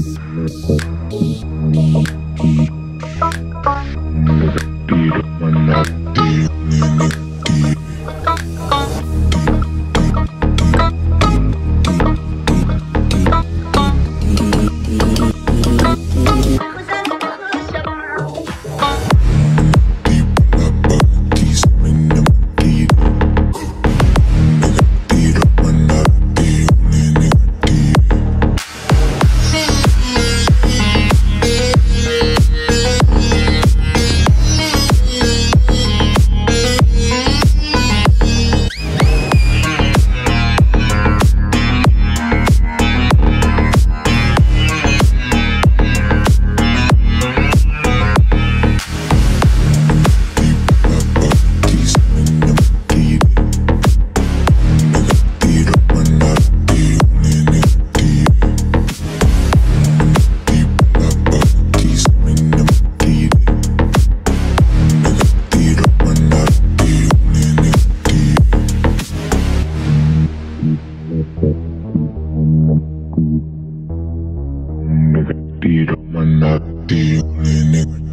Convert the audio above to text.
Nigga, I'm not the only nigga.